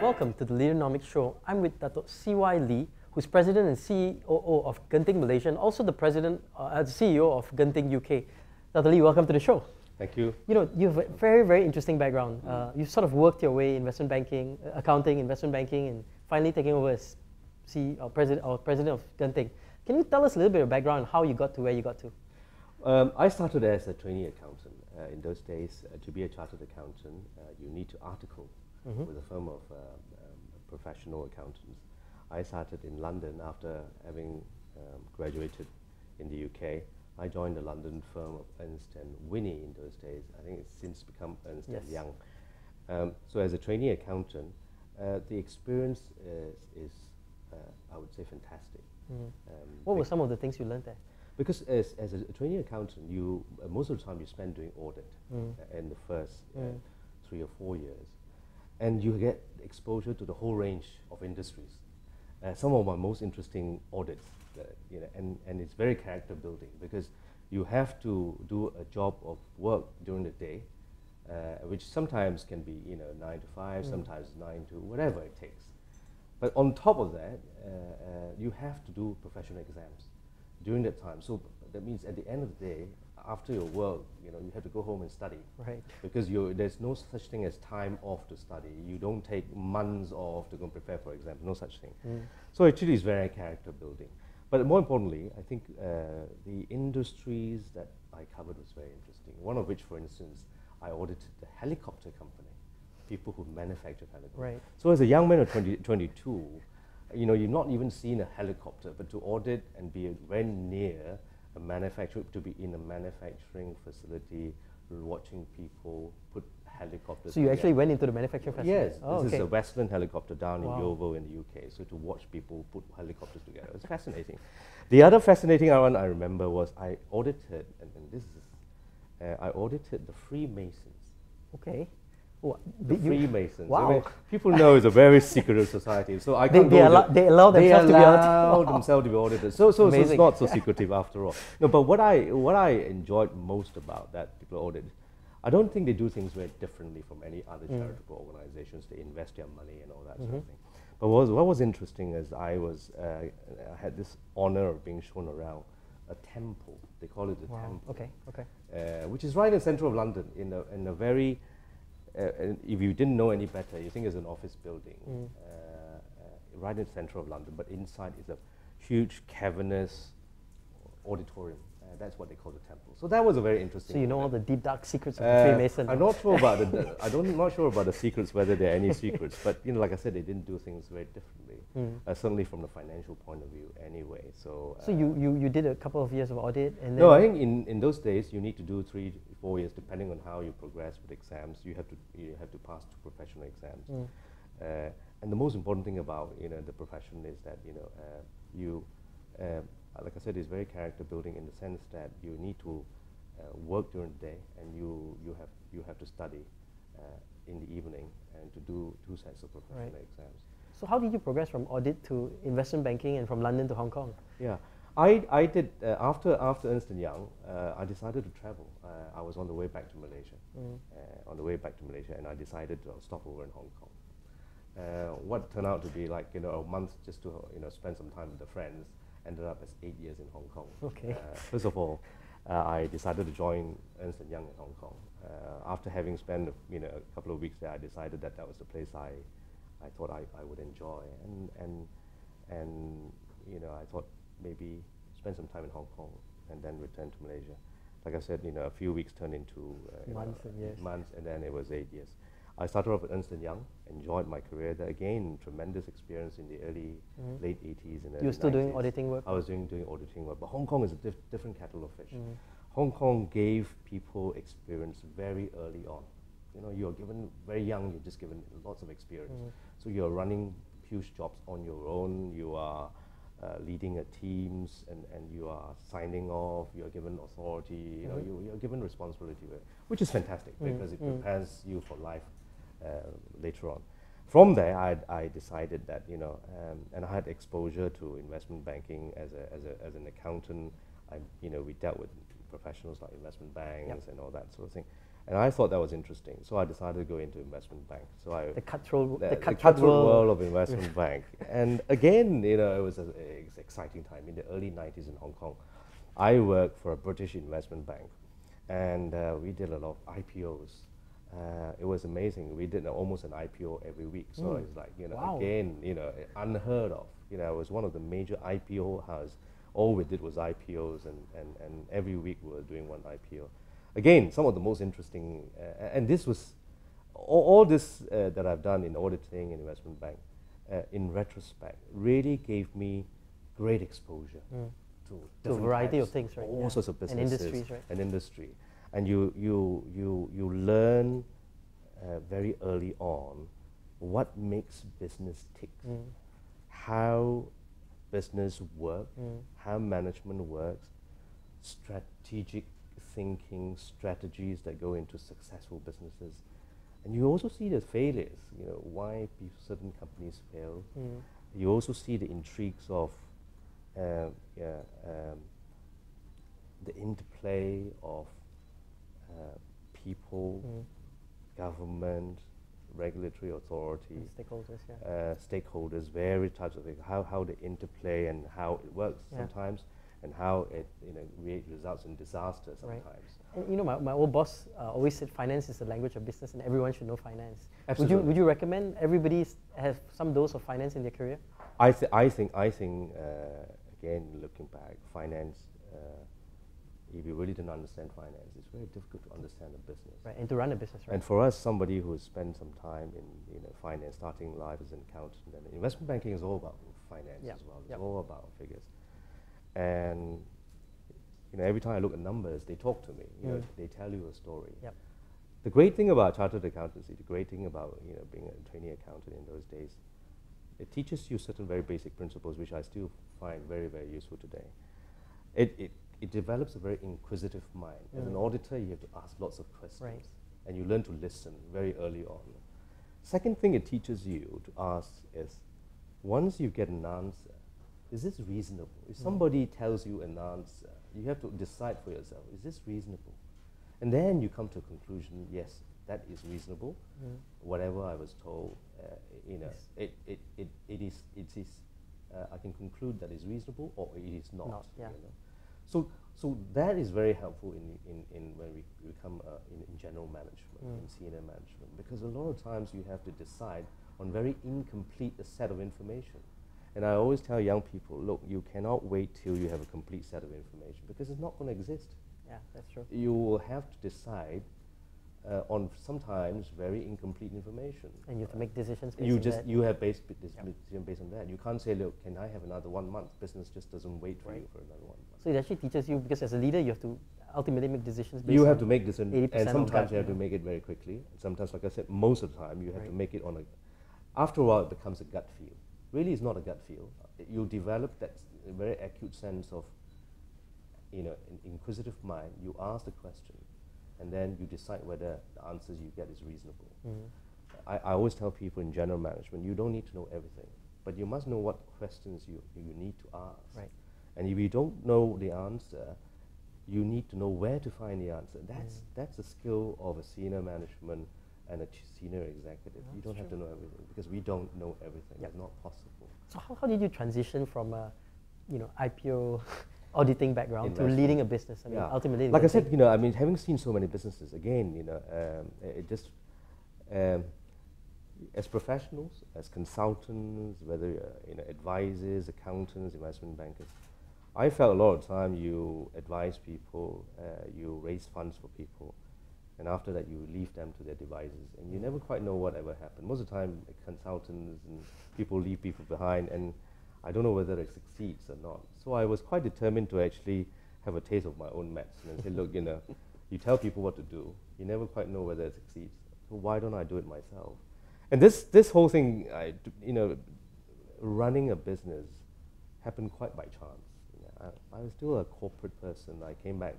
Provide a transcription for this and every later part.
Welcome to the Leaderonomics Show. I'm with Dato C.Y. Lee, who's president and CEO of Genting Malaysia, and also the president, uh, CEO of Genting UK. Dr. Lee, welcome to the show. Thank you. You know, you have a very, very interesting background. Uh, you've sort of worked your way investment banking, uh, accounting, investment banking, and finally taking over as CEO, or president, or president of Genting. Can you tell us a little bit of background on how you got to where you got to? Um, I started as a trainee accountant. Uh, in those days, uh, to be a chartered accountant, uh, you need to article mm-hmm. with a firm of um, um, professional accountants. I started in London after having um, graduated in the UK. I joined the London firm of Ernst and Whinney in those days. I think it's since become Ernst yes. and Young. Um, so as a trainee accountant, uh, the experience is, is uh, I would say, fantastic. Mm. what were some of the things you learned there? Because as, as a trainee accountant, you uh, most of the time you spend doing audit mm. in the first uh, mm. three or four years, and you get exposure to the whole range of industries. Uh, some of my most interesting audits, uh, you know, and, and it's very character building because you have to do a job of work during the day, uh, which sometimes can be you know nine to five, mm. sometimes nine to whatever it takes. But on top of that, uh, you have to do professional exams during that time. So that means at the end of the day, after your work, you know, you have to go home and study. Right. Because there's no such thing as time off to study. You don't take months off to go and prepare for exams. No such thing. Mm. So actually, it's very character building. But more importantly, I think uh, the industries that I covered was very interesting. One of which, for instance, I audited the helicopter company, people who manufacture helicopters. Right. So as a young man of 20, 22, you know, you've not even seen a helicopter, but to audit and be very near a manufacturer, to be in a manufacturing facility, watching people put helicopters. So you actually went into the manufacturing facility? Yes, oh, this okay. is a Westland helicopter down wow. in Yeovil in the UK. So to watch people put helicopters together, it's fascinating. The other fascinating one I remember was I audited, and, and this is, uh, I audited the Freemasons. Okay the Freemasons. Wow. I mean, people know it's a very secretive society, so I can't they, they, allow, they allow themselves they to be audited. themselves to be audited. So, so, so, it's not so secretive after all. No, but what I what I enjoyed most about that people audit, I don't think they do things very differently from any other mm. charitable organizations. They invest their money and all that mm-hmm. sort of mm-hmm. thing. But what was, what was interesting is I was uh, I had this honor of being shown around a temple. They call it the wow. temple. Okay, okay. Uh, which is right in the center of London, in a in a very uh, if you didn't know any better, you think it's an office building mm. uh, right in the center of London, but inside is a huge cavernous auditorium. Uh, that's what they call the temple. So that was a very interesting. So you know all the deep dark secrets of uh, Freemason. I'm not sure about the. I don't. I'm not sure about the secrets whether there are any secrets, but you know, like I said, they didn't do things very differently. Mm. Uh, certainly from the financial point of view, anyway. So. So you, you you did a couple of years of audit and. no, I think in in those days you need to do three four years, depending on how you progress with exams. You have to you have to pass two professional exams. Mm. Uh, and the most important thing about you know the profession is that you know uh, you uh, like I said, it's very character building in the sense that you need to uh, work during the day and you you have you have to study uh, in the evening and to do two sets of professional right. exams. So how did you progress from audit to investment banking and from London to Hong Kong? Yeah. I, I did, uh, after, after Ernst & Young, uh, I decided to travel. Uh, I was on the way back to Malaysia, mm. Uh, on the way back to Malaysia, and I decided to stop over in Hong Kong. Uh, what turned out to be like, you know, a month just to, you know, spend some time with the friends, ended up as eight years in Hong Kong. Okay. Uh, first of all, I decided to join Ernst & Young in Hong Kong. after having spent, you know, a couple of weeks there, I decided that that was the place I, I thought I, I would enjoy. And, and, and, you know, I thought maybe spend some time in Hong Kong and then return to Malaysia. Like I said, you know, a few weeks turned into uh, months, know, and years. months, and then it was eight years. I started off at Ernst & Young, enjoyed my career there. Again, tremendous experience in the early, mm. late 80s and You were still 90s. doing auditing work? I was doing, doing auditing work. But Hong Kong is a diff different kettle of fish. Mm. Hong Kong gave people experience very early on. You know, you're given, very young, you're just given lots of experience. Mm. So you're running huge jobs on your own. You are uh, leading a teams and, and you are signing off, you're given authority, you know, mm-hmm. you, you're given responsibility, which is fantastic mm-hmm. because it mm-hmm. prepares you for life uh, later on. From there, I, I decided that, you know, um, and I had exposure to investment banking as, a, as, a, as an accountant. I, you know, we dealt with professionals like investment banks yep. and all that sort of thing. And I thought that was interesting, so I decided to go into investment bank. So I The cutthroat, the, the the cutthroat, cutthroat world. world of investment bank. And again, you know, it was an exciting time in the early 90s in Hong Kong. I worked for a British investment bank, and uh, we did a lot of IPOs. Uh, it was amazing. We did almost an IPO every week, so Mm. it's like you know, Wow. again, you know, unheard of. You know, it was one of the major IPO houses. All we did was IPOs, and, and, and every week we were doing one IPO. Again, some of the most interesting, uh, and this was all, all this uh, that I've done in auditing and investment bank, uh, in retrospect, really gave me great exposure Mm. to, To a variety of things, right? All Yeah. sorts of businesses And industries, right? and industry, and you you you you learn uh, very early on what makes business tick, Mm. how business work, Mm. how management works, strategic thinking, strategies that go into successful businesses. And you also see the failures, you know, why certain companies fail. Mm. You also see the intrigues of uh, yeah, um, the interplay of uh, people, Mm. government, regulatory authorities, Stakeholders, yeah. uh, stakeholders, various types of things, how, how they interplay and how it works Yeah. sometimes, and how it you know re- results in disaster Right. sometimes. And you know, my, my old boss uh, always said finance is the language of business and everyone should know finance. Absolutely. Would you, would you recommend everybody have some dose of finance in their career? I, th- I think, I think uh, again, looking back, finance, uh, if you really didn't understand finance, it's very difficult to understand a business. Right, and to run a business, right? And for us, somebody who has spent some time in you know, finance, starting life as an accountant, and investment banking is all about finance as well. It's yep. all about figures. And you know, every time I look at numbers, they talk to me. You know, Mm. they tell you a story. Yep. The great thing about chartered accountancy, the great thing about you know being a trainee accountant in those days, it teaches you certain very basic principles, which I still find very very useful today. It it, it develops a very inquisitive mind. As an Mm. auditor, you have to ask lots of questions, Right. and you learn to listen very early on. Second thing it teaches you to ask is, once you get an answer, is this reasonable? If Mm. somebody tells you an answer, you have to decide for yourself, is this reasonable? And then you come to a conclusion, yes, that is reasonable. Mm. Whatever I was told, uh, you know, Yes. it, it, it, it is, it is uh, I can conclude that is reasonable or it is not. Not, yeah. you know. So, so that is very helpful in, in, in when we become uh, in, in general management, Mm. in senior management, because a lot of times you have to decide on very incomplete a set of information. And I always tell young people, look, you cannot wait till you have a complete set of information because it's not going to exist. Yeah, that's true. You will have to decide uh, on sometimes very incomplete information. And you have to make decisions based You on just that. you have based b- this Yep. decision based on that. You can't say, look, can I have another one month? Business just doesn't wait for you for another one month. So it actually teaches you, because as a leader, you have to ultimately make decisions based You have to make decisions, 80% and sometimes you have to make it very quickly. Sometimes, like I said, most of the time you have to make it on a. After a while, it becomes a gut feel. Really, is not a gut feel. You develop that very acute sense of, you know, in inquisitive mind. You ask the question, and then you decide whether the answers you get is reasonable. Mhm. I, I always tell people in general management, you don't need to know everything, but you must know what questions you, you need to ask. Right. And if you don't know the answer, you need to know where to find the answer. That's, Mm. that's the skill of a senior management and a senior executive. you don't have to know everything because we don't know everything. Yep. It's not possible. So how, how did you transition from a, you know, IPO auditing background to leading a business? I mean, Yeah. ultimately, like I said, you know, I mean, having seen so many businesses, again, you know, um, it it just um, as professionals, as consultants, whether uh, you know, advisors, accountants, investment bankers, I felt a lot of time you advise people, uh, you raise funds for people, and after that you leave them to their devices, and you never quite know what ever happened. Most of the time, consultants and people leave people behind, and I don't know whether it succeeds or not. So I was quite determined to actually have a taste of my own medicine and say, look, you know, you tell people what to do, you never quite know whether it succeeds. So why don't I do it myself? And this, this whole thing, I you know, running a business happened quite by chance. You know, I, I was still a corporate person. I came back.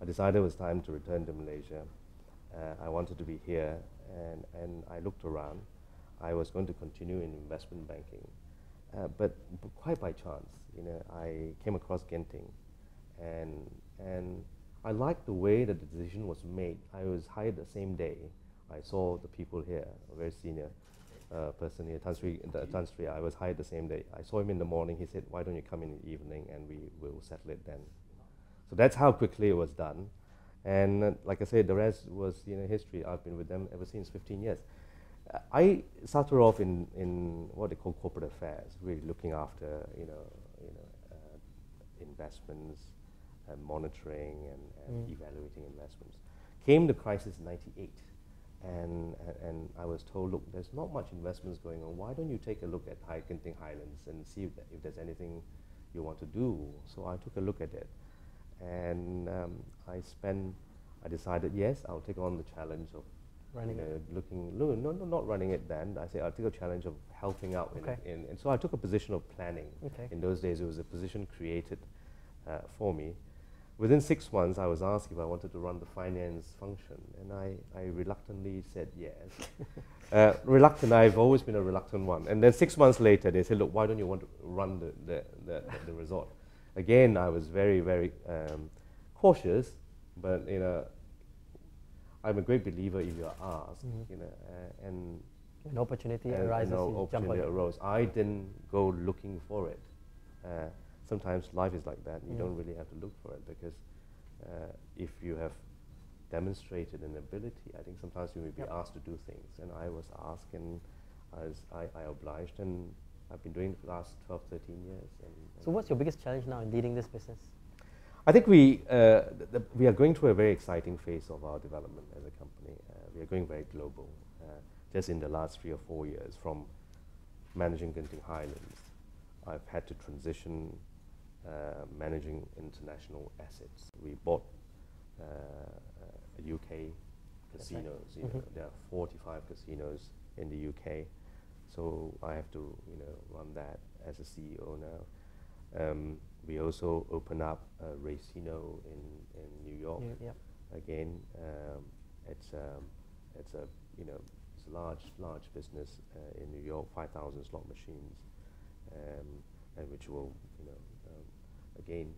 I decided it was time to return to Malaysia. Uh, I wanted to be here, and, and I looked around. I was going to continue in investment banking, uh, but, quite by chance, you know, I came across Genting, and and I liked the way that the decision was made. I was hired the same day. I saw the people here, a very senior uh, person here, Tan Sri, the, Tan Sri, I was hired the same day. I saw him in the morning. He said, why don't you come in the evening and we will settle it then. So that's how quickly it was done. And uh, like I said, the rest was you know, history. I've been with them ever since 15 years. Uh, I started off in, in what they call corporate affairs, really looking after you know, you know, uh, investments, and monitoring and, and mm. evaluating investments. Came the crisis in 98 and, and I was told, look, there's not much investments going on. Why don't you take a look at High Genting Highlands and see if, if there's anything you want to do? So I took a look at it and um, I spent, I decided, yes, I'll take on the challenge of running you know, looking, no, no, no, not running it then. I say I'll take a challenge of helping out. Okay. In, in, and so I took a position of planning. Okay. In those days, it was a position created uh, for me. Within six months, I was asked if I wanted to run the finance function, and I, I reluctantly said yes. uh, reluctant, I've always been a reluctant one. And then six months later, they said, look, why don't you want to run the, the, the, the resort? Again, I was very, very um, cautious, but you know, I'm a great believer if you're asked, mm-hmm. you know, uh, and an opportunity and, arises. No opportunity arose. I didn't go looking for it. Uh, sometimes life is like that. You mm. don't really have to look for it because uh, if you have demonstrated an ability, I think sometimes you may be yep. asked to do things. And I was asked and I, was, I, I, obliged and I've been doing it for the last 12, 13 years. And, so what's your biggest challenge now in leading this business? I think we, uh, we are going through a very exciting phase of our development as a company. Uh, we are going very global. Uh, just in the last three or four years from managing Genting Highlands, I've had to transition uh, managing international assets. We bought uh, UK casinos. You mm-hmm. there are 45 casinos in the UK, so I have to you know run that as a CEO now. Um, we also open up a Racino in, in New York. Yeah, yep. Again, um, it's um, it's a you know it's a large large business uh, in New York, 5,000 slot machines, um, and which will you know again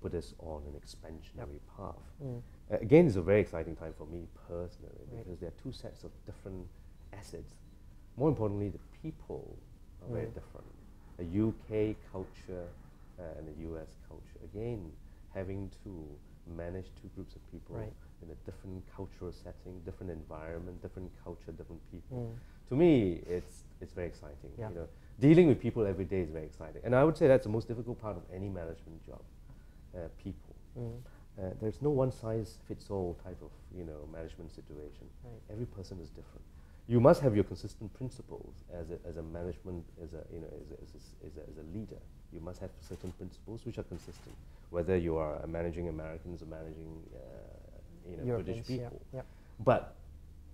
put us on an expansionary yep. path. Mm. Uh, again, it's a very exciting time for me personally right. because there are two sets of different assets. More importantly, the people are mm. very different. A UK culture uh, and a US culture. Again, having to manage two groups of people right. in a different cultural setting, different environment, different culture, different people. Mm. To me, it's it's very exciting. Yeah. You know, dealing with people every day is very exciting. And I would say that's the most difficult part of any management job, uh, people. Mm. Uh, there's no one size fits all type of you know management situation. Right. Every person is different. You must have your consistent principles as a, as a management, as a you know as a, as a, as a, as a leader. You must have certain principles which are consistent. Whether you are managing Americans or managing uh, you know Europeans, British people, yeah, yeah. but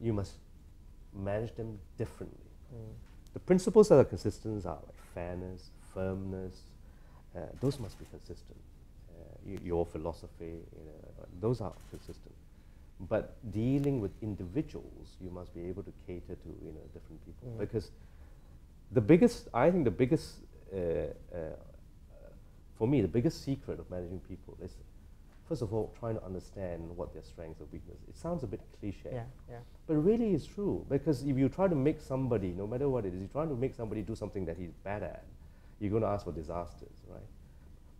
you must manage them differently. Mm. The principles that are consistent are like fairness, firmness. Uh, those must be consistent. Uh, your philosophy, you know, those are consistent. But dealing with individuals, you must be able to cater to you know different people mm. because the biggest, I think, the biggest uh, uh for me, the biggest secret of managing people is first of all, trying to understand what their strengths or weaknesses. It sounds a bit cliche, yeah, yeah. but really it's true. Because if you try to make somebody, no matter what it is, you're trying to make somebody do something that he's bad at, you're going to ask for disasters, right?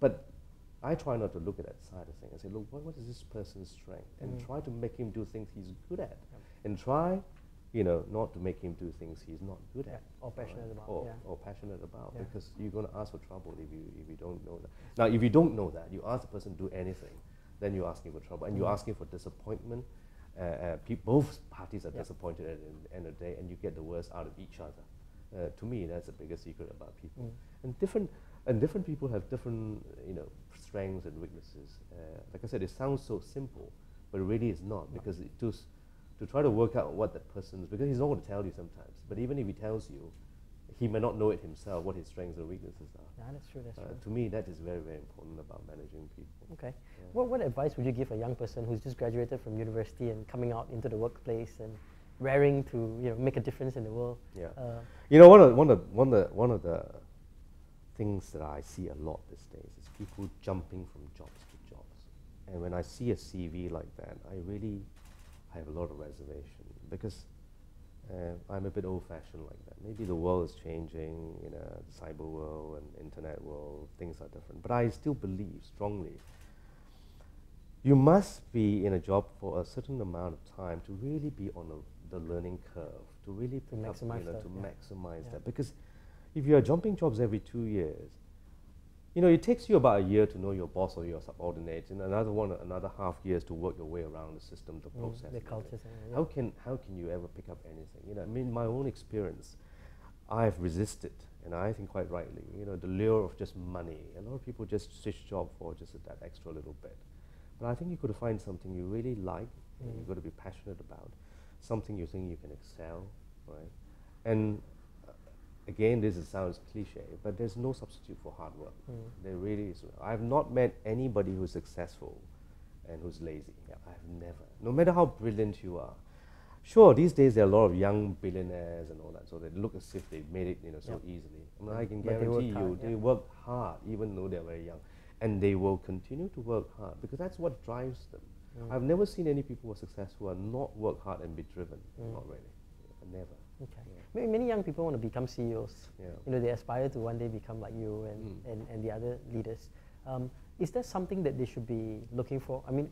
But I try not to look at that side of things. and say, look, what, what is this person's strength? And mm. try to make him do things he's good at. And try, you know, not to make him do things he's not good yeah. at. Or passionate right? about. Or, yeah. or passionate about. Because you're going to ask for trouble if you, if you don't know that. Now, if you don't know that, you ask the person to do anything, then you're asking for trouble. And mm. you're asking for disappointment. Uh, uh, both parties are disappointed at the end of the day, and you get the worst out of each other. Uh, to me, that's the biggest secret about people. Mm. And different and different people have different, you know, strengths and weaknesses. Uh, like I said, it sounds so simple, but it really is not because it just to try to work out what that person's because he's not going to tell you sometimes. But even if he tells you, he may not know it himself what his strengths and weaknesses are. Yeah, that's true. That's uh, true. To me, that is very, very important about managing people. Okay. Yeah. What, what advice would you give a young person who's just graduated from university and coming out into the workplace and raring to you know make a difference in the world? Yeah. Uh, you know, one of one of one of the one of the things that I see a lot these days is people jumping from jobs to jobs. And when I see a CV like that, I really have a lot of reservation because uh, I'm a bit old-fashioned like that. Maybe the world is changing, you know, the cyber world and internet world, things are different. But I still believe strongly you must be in a job for a certain amount of time to really be on a, the learning curve, to really To up, maximize you know, that, to yeah. maximize Yeah. that. Because if you are jumping jobs every two years, you know, it takes you about a year to know your boss or your subordinates, and another one, another half years to work your way around the system, the Mm, process. the cultures. yeah. How can how can you ever pick up anything? You know, I mean, my own experience, I've resisted, and I think quite rightly. You know, the lure of just money. A lot of people just switch job for just that extra little bit. But I think you got to find something you really like, and Mm. you've got to be passionate about, something you think you can excel, right? And again, this is, sounds cliche, but there's no substitute for hard work. Mm. There really is. I've not met anybody who's successful and who's lazy. I've never. No matter how brilliant you are. Sure, these days there are a lot of young billionaires and all that, so they look as if they made it, you know, so Yeah. easily. I, mean, I can But they guarantee you, hard, they work hard, even though they're very young, and they will continue to work hard because that's what drives them. Mm. I've never seen any people who are successful and not work hard and be driven. Mm. Not really. Never. Okay. Yeah. Many, many young people want to become CEOs. Yeah. You know, they aspire to one day become like you and, Mm. and, and the other leaders. Um, is there something that they should be looking for? I mean,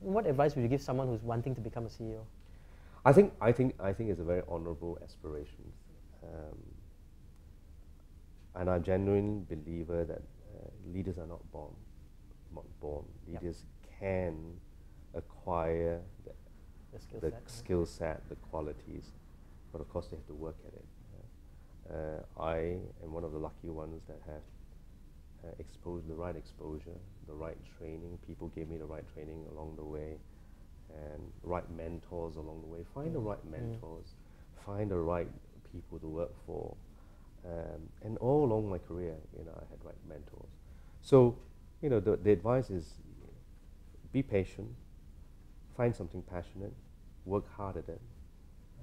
what advice would you give someone who's wanting to become a CEO? I think I think I think it's a very honourable aspiration, um, and I'm a genuine believer that uh, leaders are not born, not born. Yep. Leaders can acquire the, The skill the set. skill set, the qualities, but of course they have to work at it. Uh, I am one of the lucky ones that have uh, exposed the right exposure, the right training. People gave me the right training along the way, and right mentors along the way. Find the Mm. right Mm. mentors, find the right people to work for, um, and all along my career, you know, I had right mentors. So, you know, the, the advice is be patient, find something passionate, work hard at it.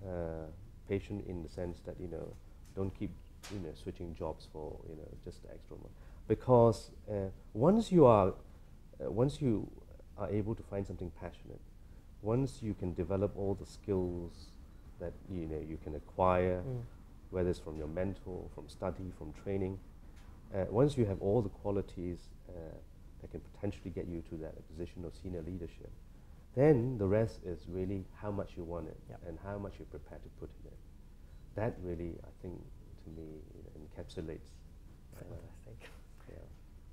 Uh, patient in the sense that you know, don't keep you know switching jobs for you know just the extra money. Because uh, once you are, uh, once you are able to find something passionate, once you can develop all the skills that you know you can acquire, Mm. whether it's from your mentor, from study, from training, uh, once you have all the qualities uh, that can potentially get you to that position of senior leadership, then the rest is really how much you want it Yep. and how much you're prepared to put in it. That really, I think, to me, encapsulates. uh, Fantastic. yeah,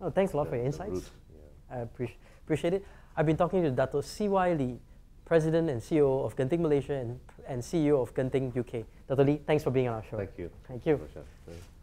Oh, thanks a lot the- for your insights. yeah. I appreci- appreciate it. I've been talking to Dato C.Y. Lee, President and CEO of Genting Malaysia and, and CEO of Genting UK. Dato Lee, thanks for being on our show. Thank you. Thank you. Thank you.